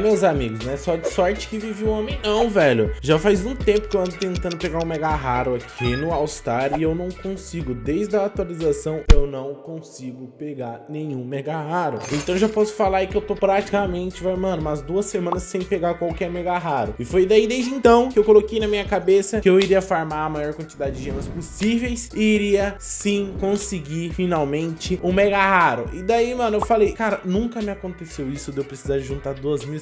Meus amigos, não é só de sorte que vive o homem não, velho. Já faz um tempo que eu ando tentando pegar um mega raro aqui no All-Star e eu não consigo. Desde a atualização, eu não consigo pegar nenhum mega raro. Então já posso falar aí que eu tô praticamente, vai, mano, umas duas semanas sem pegar qualquer mega raro. E foi daí desde então que eu coloquei na minha cabeça que eu iria farmar a maior quantidade de gemas possíveis e iria sim conseguir finalmente um mega raro. E daí, mano, eu falei, cara, nunca me aconteceu isso de eu precisar juntar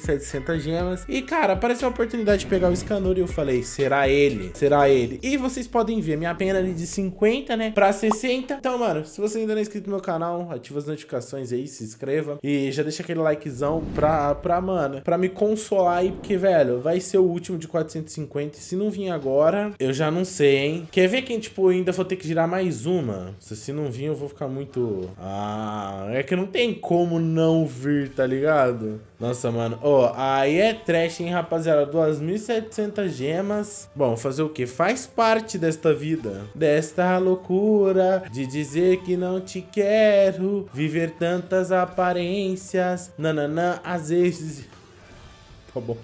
2.700 gemas. E, cara, apareceu a oportunidade de pegar o Scanor e eu falei, será ele? Será ele? E vocês podem ver, minha pena ali de 50, né, pra 60. Então, mano, se você ainda não é inscrito no meu canal, ativa as notificações aí, se inscreva. E já deixa aquele likezão pra, pra mano, pra me consolar aí, porque, velho, vai ser o último de 450. E se não vir agora, eu já não sei, hein. Quer ver quem, tipo, ainda vou ter que girar mais uma? Se, se não vir, eu vou ficar muito... Ah, é que não tem como não vir, tá ligado? Nossa, mano. Ó, oh, aí é trash, hein, rapaziada? 2.700 gemas. Bom, fazer o quê? Faz parte desta vida. Desta loucura de dizer que não te quero. Viver tantas aparências. Nananã, às vezes... Tá bom,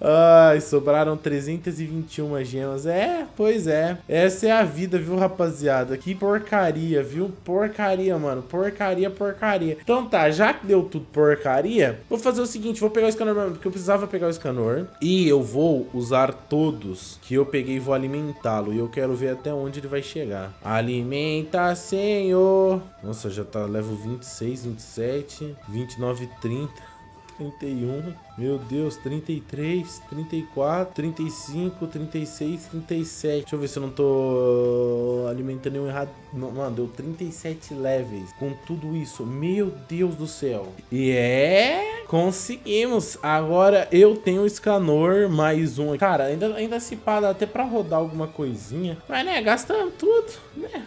Ai, sobraram 321 gemas. É, pois é. Essa é a vida, viu, rapaziada? Que porcaria, viu? Porcaria, mano. Porcaria, porcaria. Então tá, já que deu tudo porcaria, vou fazer o seguinte, vou pegar o escanor, porque eu precisava pegar o escanor. E eu vou usar todos que eu peguei e vou alimentá-lo. E eu quero ver até onde ele vai chegar. Alimenta, senhor. Nossa, já tá level 26, 27, 29, 30. 31, meu Deus, 33, 34, 35, 36, 37. Deixa eu ver se eu não tô alimentando nenhum errado. Não, mano, deu 37 levels com tudo isso. Meu Deus do céu. E é... Conseguimos. Agora eu tenho o Scanor mais um. Cara, ainda, ainda se para até pra rodar alguma coisinha. Mas, né, gastando tudo, né?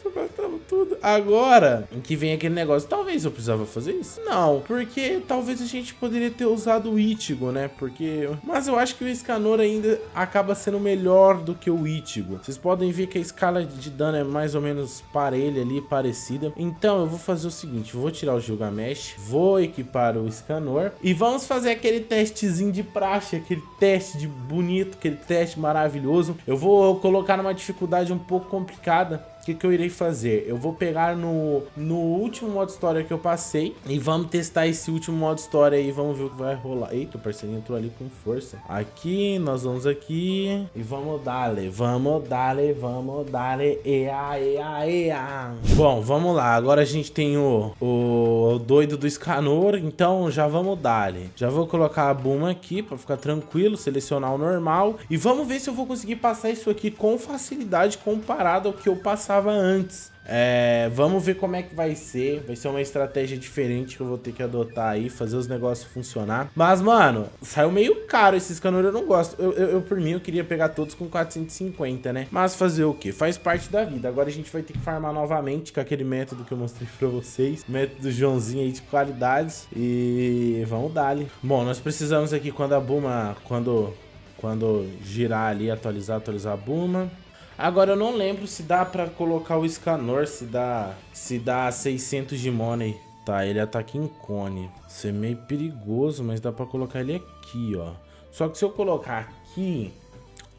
Tudo. Agora, que vem aquele negócio. Talvez eu precisava fazer isso? Não, porque talvez a gente poderia ter usado o Ichigo, né? Porque... Mas eu acho que o Scanor ainda acaba sendo melhor do que o Ichigo. Vocês podem ver que a escala de dano é mais ou menos parelha ali, parecida. Então eu vou fazer o seguinte. Vou tirar o Gilgamesh. Vou equipar o Scanor. E vamos fazer aquele testezinho de praxe, aquele teste de bonito, aquele teste maravilhoso. Eu vou colocar numa dificuldade um pouco complicada, o que, que eu irei fazer? Eu vou pegar no, no último modo história que eu passei e vamos testar esse último modo história aí, vamos ver o que vai rolar. Eita, o parceirinho entrou ali com força. Aqui, nós vamos aqui e vamos darle, vamos darle, vamos darle, ea, ea, ea. Bom, vamos lá, agora a gente tem o, o, o doido do Scanor, então já vamos darle. Já vou colocar a Buma aqui pra ficar tranquilo, selecionar o normal e vamos ver se eu vou conseguir passar isso aqui com facilidade comparado ao que eu passava antes. É, vamos ver como é que vai ser. Vai ser uma estratégia diferente que eu vou ter que adotar aí, fazer os negócios funcionar. Mas, mano, saiu meio caro esses canores, eu não gosto. Eu, eu, eu, por mim, eu queria pegar todos com 450, né? Mas fazer o quê? Faz parte da vida. Agora a gente vai ter que farmar novamente com aquele método que eu mostrei pra vocês. Método Joãozinho aí de qualidade. E vamos dar ali. Bom, nós precisamos aqui quando a Buma... Quando, quando girar ali, atualizar, atualizar a Buma. Agora eu não lembro se dá pra colocar o Scanor, se dá, se dá 600 de money. Tá, ele ataca em cone. Isso é meio perigoso, mas dá pra colocar ele aqui, ó. Só que se eu colocar aqui,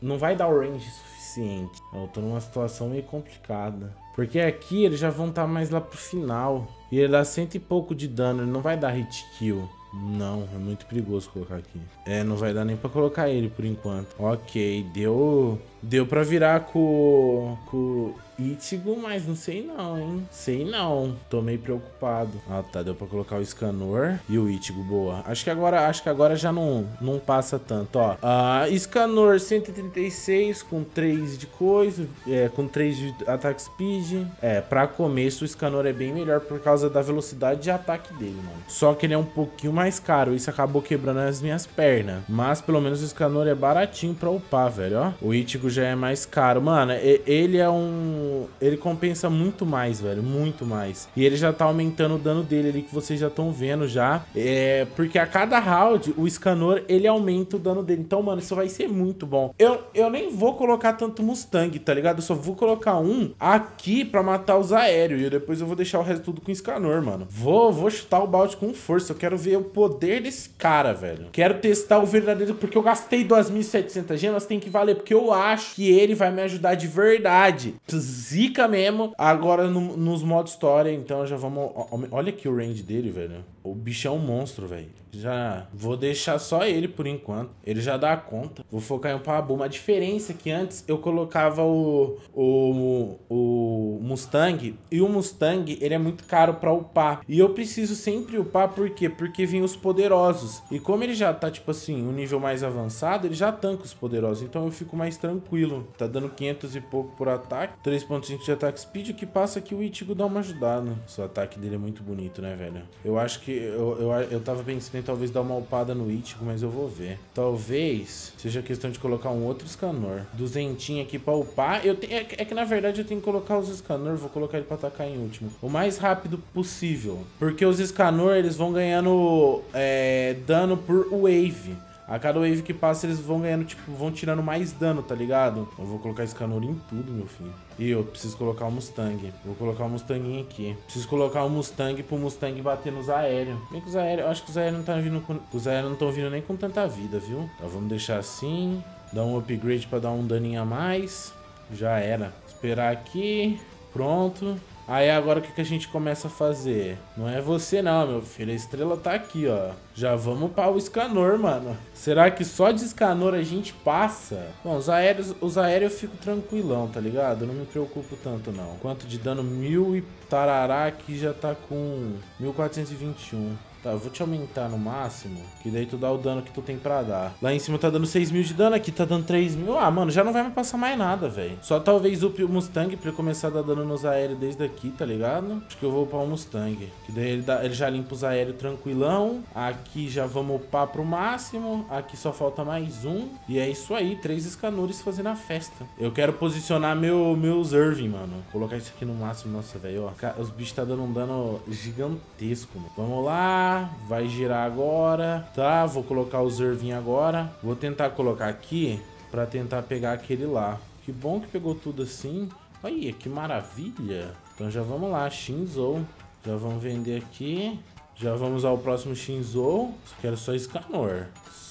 não vai dar o range suficiente. Eu tô numa situação meio complicada. Porque aqui eles já vão estar tá mais lá pro final. E ele dá cento e pouco de dano, ele não vai dar hit kill. Não, é muito perigoso colocar aqui. É, não vai dar nem pra colocar ele por enquanto. Ok, deu... Deu pra virar com... com Ichigo, mas não sei não, hein? Sei não. Tô meio preocupado. Ah, tá. Deu pra colocar o Scanor e o Ichigo. Boa. Acho que agora, acho que agora já não, não passa tanto, ó. Ah, Scanor 136 com 3 de coisa. É, com 3 de ataque speed. É, pra começo o Scanor é bem melhor por causa da velocidade de ataque dele, mano. Só que ele é um pouquinho mais caro. Isso acabou quebrando as minhas pernas. Mas pelo menos o Scanor é baratinho pra upar, velho, ó. O Ichigo já é mais caro. Mano, ele é um... Ele compensa muito mais, velho. Muito mais. E ele já tá aumentando o dano dele ali, que vocês já estão vendo já. É... Porque a cada round, o Scanor, ele aumenta o dano dele. Então, mano, isso vai ser muito bom. Eu, eu nem vou colocar tanto Mustang, tá ligado? Eu só vou colocar um aqui pra matar os aéreos. E depois eu vou deixar o resto tudo com Scanor, mano. Vou, vou chutar o balde com força. Eu quero ver o poder desse cara, velho. Quero testar o verdadeiro, porque eu gastei 2.700 gemas, tem que valer. Porque eu acho que ele vai me ajudar de verdade. Zica mesmo. Agora no, nos modos história, então já vamos... Olha aqui o range dele, velho. O bichão é um monstro, velho. Já vou deixar só ele por enquanto. Ele já dá conta. Vou focar em um Pabu. Uma diferença é que antes eu colocava o, o, o Mustang. E o Mustang, ele é muito caro pra upar. E eu preciso sempre upar, por quê? Porque vem os poderosos. E como ele já tá, tipo assim, um nível mais avançado, ele já tanca os poderosos. Então eu fico mais tranquilo. Tá dando 500 e pouco por ataque. 3.5 de ataque speed. O que passa aqui o Ichigo dá uma ajudada. O ataque dele é muito bonito, né, velho? Eu acho que... Eu, eu, eu tava pensando talvez dar uma upada no Ichigo, mas eu vou ver. Talvez seja questão de colocar um outro Scanor. Duzentinho aqui pra upar. Eu te... é, é, que na verdade eu tenho que colocar os Scanor, vou colocar ele pra atacar em último. O mais rápido possível. Porque os Scanor, eles vão ganhando é, dano por wave. A cada wave que passa, eles vão ganhando, tipo, vão tirando mais dano, tá ligado? Eu vou colocar Scanor em tudo, meu filho. E eu preciso colocar o Mustang. Vou colocar o Mustanguinho aqui. Preciso colocar o Mustang pro Mustang bater nos aéreos. Bem que os aéreos... Eu acho que os aéreos não estão vindo com... Os aéreos não estão vindo nem com tanta vida, viu? Então vamos deixar assim. Dar um upgrade pra dar um daninho a mais. Já era. Esperar aqui. Pronto. Aí agora o que, que a gente começa a fazer? Não é você não, meu filho. A estrela tá aqui, ó. Já vamos para o escanor, mano. Será que só de escanor a gente passa? Bom, os aéreos, os aéreos eu fico tranquilão, tá ligado? Eu não me preocupo tanto, não. Quanto de dano? Mil e tarará aqui já tá com 1421. Tá, eu vou te aumentar no máximo, que daí tu dá o dano que tu tem pra dar. Lá em cima tá dando 6 mil de dano, aqui tá dando 3 mil. Ah, mano, já não vai me passar mais nada, velho. Só talvez o Mustang pra ele começar a dar dano nos aéreos desde aqui, tá ligado? Acho que eu vou upar o Mustang. Que daí ele, dá, ele já limpa os aéreos tranquilão. Aqui já vamos upar pro máximo. Aqui só falta mais um. E é isso aí, três escanores fazendo a festa. Eu quero posicionar meu, meus Irving, mano. Colocar isso aqui no máximo. Nossa, velho, ó. Os bichos tá dando um dano gigantesco, mano. Vamos lá vai girar agora, tá? Vou colocar o Zervin agora. Vou tentar colocar aqui pra tentar pegar aquele lá. Que bom que pegou tudo assim. Olha, que maravilha. Então já vamos lá, Shinzo. Já vamos vender aqui. Já vamos ao próximo Shinzo. Quero só Scanor.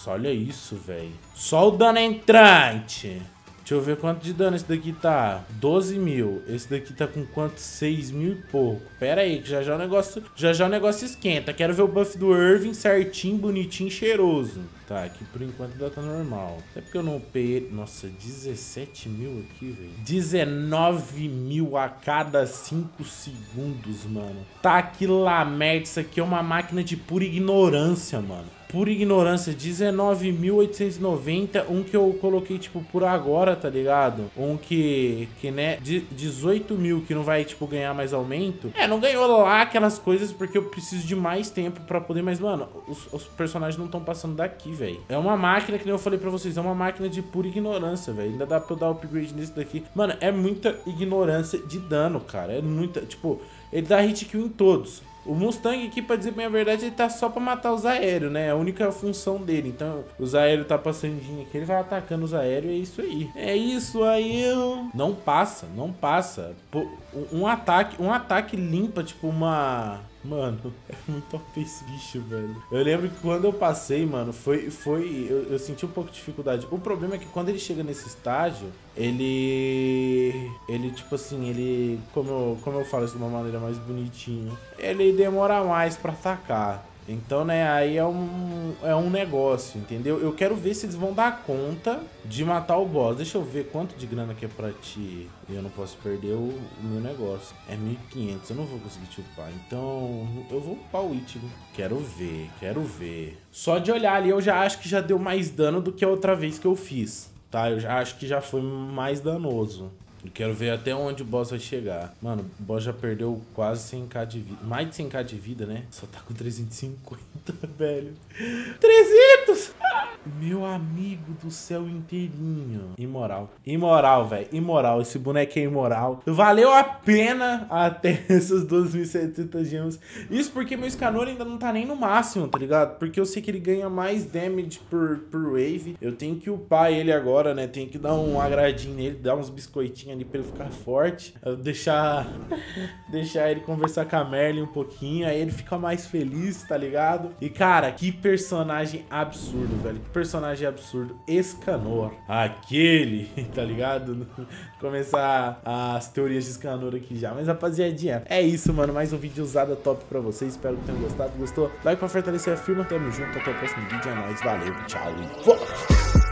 Olha isso, velho. Só o dano entrante. Deixa eu ver quanto de dano esse daqui tá. 12 mil. Esse daqui tá com quanto? 6 mil e pouco. Pera aí, que já já o negócio, já já o negócio esquenta. Quero ver o buff do Irving certinho, bonitinho, cheiroso. Tá, aqui por enquanto ainda tá normal. Até porque eu não upei... Nossa, 17 mil aqui, velho. 19 mil a cada 5 segundos, mano. Tá aqui lá, merda. Isso aqui é uma máquina de pura ignorância, mano por ignorância, 19.890, um que eu coloquei, tipo, por agora, tá ligado? Um que, que né, 18 mil que não vai, tipo, ganhar mais aumento. É, não ganhou lá aquelas coisas porque eu preciso de mais tempo pra poder, mas, mano, os, os personagens não estão passando daqui, velho. É uma máquina, que nem eu falei pra vocês, é uma máquina de pura ignorância, velho. Ainda dá pra eu dar upgrade nesse daqui. Mano, é muita ignorância de dano, cara. É muita, tipo, ele dá hit kill em todos. O Mustang aqui, pra dizer bem a verdade, ele tá só pra matar os aéreos, né? É a única função dele. Então, os aéreos tá passando aqui, ele vai atacando os aéreos e é isso aí. É isso aí. Não passa, não passa. Um ataque, um ataque limpa, tipo, uma Mano, é muito OP esse bicho, velho. Eu lembro que quando eu passei, mano, foi. foi eu, eu, senti um pouco de dificuldade. O problema é que quando ele chega nesse estágio, ele. Ele, tipo assim, ele. Como eu, como eu falo isso de uma maneira mais bonitinha, ele demora mais pra atacar. Então, né, aí é um, é um negócio, entendeu? Eu quero ver se eles vão dar conta de matar o boss. Deixa eu ver quanto de grana que é pra ti. Eu não posso perder o, o meu negócio. É 1.500, eu não vou conseguir te upar. Então, eu vou upar o Ichigo. Quero ver, quero ver. Só de olhar ali, eu já acho que já deu mais dano do que a outra vez que eu fiz. Tá, eu já acho que já foi mais danoso. Quero ver até onde o boss vai chegar. Mano, o boss já perdeu quase 100k de vida. Mais de 100k de vida, né? Só tá com 350, velho. 300! Meu amigo do céu inteirinho. Imoral. Imoral, velho. Imoral. Esse boneco é imoral. Valeu a pena até essas 2.700 gemas. Isso porque meu Scanor ainda não tá nem no máximo, tá ligado? Porque eu sei que ele ganha mais damage por, por wave. Eu tenho que upar ele agora, né? Tenho que dar um agradinho nele, dar uns biscoitinhos ali pra ele ficar forte. Deixar, deixar ele conversar com a Merlin um pouquinho. Aí ele fica mais feliz, tá ligado? E, cara, que personagem absurdo, velho personagem absurdo, Escanor. Aquele, tá ligado? Começar as teorias de Escanor aqui já. Mas, rapaziadinha, é isso, mano. Mais um vídeo usado top pra vocês. Espero que tenham gostado. Gostou? Like pra fortalecer a firma. Tamo junto. Até o próximo vídeo. É nóis. Valeu, tchau e!